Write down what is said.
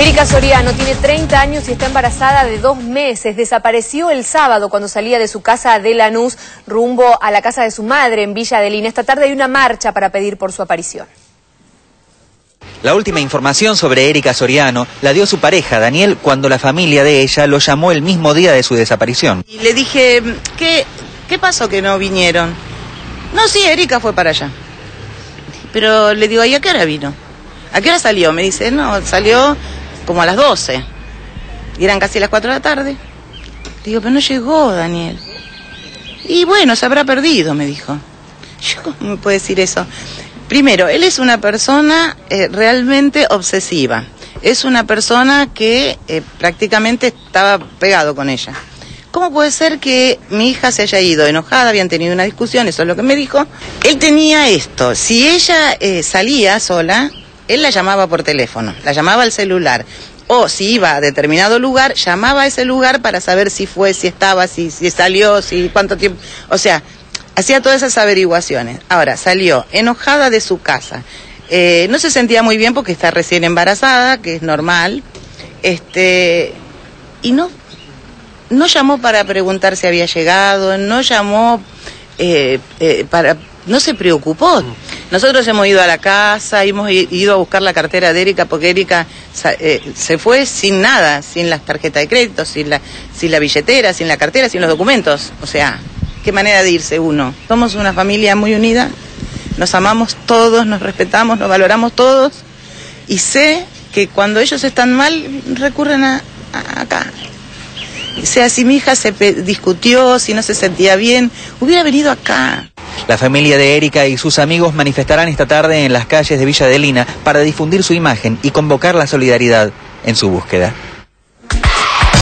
Erika Soriano tiene 30 años y está embarazada de dos meses. Desapareció el sábado cuando salía de su casa de Lanús rumbo a la casa de su madre en Villa Adelina. Esta tarde hay una marcha para pedir por su aparición. La última información sobre Erika Soriano la dio su pareja, Daniel, cuando la familia de ella lo llamó el mismo día de su desaparición. Y le dije, ¿qué, qué pasó que no vinieron? No, sí, Erika fue para allá. Pero le digo, ¿y a qué hora vino? ¿A qué hora salió? Me dice, no, salió como a las 12. Y eran casi las 4 de la tarde. Digo, pero no llegó, Daniel. Y bueno, se habrá perdido, me dijo. Yo, ¿cómo me puede decir eso? Primero, él es una persona eh, realmente obsesiva. Es una persona que eh, prácticamente estaba pegado con ella. ¿Cómo puede ser que mi hija se haya ido enojada, habían tenido una discusión, eso es lo que me dijo? Él tenía esto, si ella eh, salía sola, él la llamaba por teléfono, la llamaba al celular. O si iba a determinado lugar, llamaba a ese lugar para saber si fue, si estaba, si, si salió, si cuánto tiempo. O sea, hacía todas esas averiguaciones. Ahora, salió enojada de su casa. Eh, no se sentía muy bien porque está recién embarazada, que es normal. Este, y no, no llamó para preguntar si había llegado, no llamó eh, eh, para, no se preocupó. Nosotros hemos ido a la casa, hemos ido a buscar la cartera de Erika porque Erika eh, se fue sin nada, sin las tarjetas de crédito, sin la, sin la billetera, sin la cartera, sin los documentos. O sea, qué manera de irse uno. Somos una familia muy unida, nos amamos todos, nos respetamos, nos valoramos todos y sé que cuando ellos están mal recurren a, acá. O sea, si mi hija se discutió, si no se sentía bien, hubiera venido acá. La familia de Erika y sus amigos manifestarán esta tarde en las calles de Villa Adelina para difundir su imagen y convocar la solidaridad en su búsqueda.